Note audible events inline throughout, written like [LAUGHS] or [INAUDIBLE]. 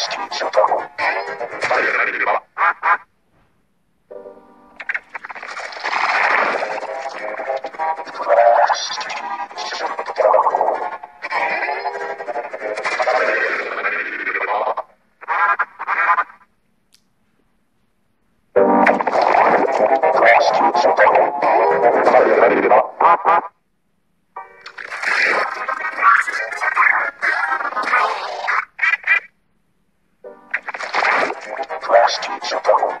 式シャッターを伝えられれば。式シャッター Frosty Chocolate.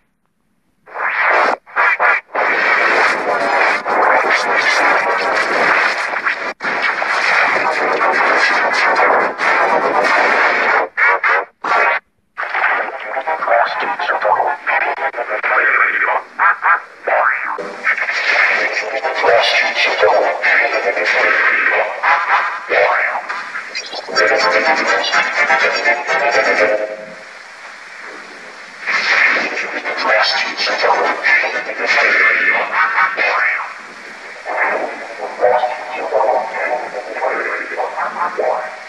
Cowboy.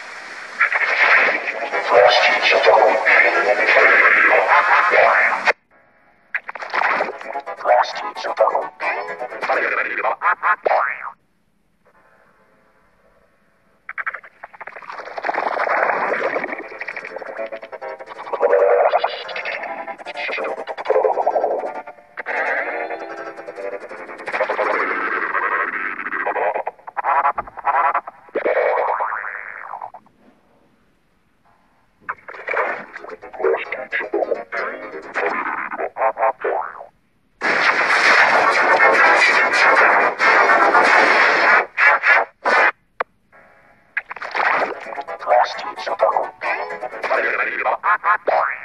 Ghost Super. [LAUGHS]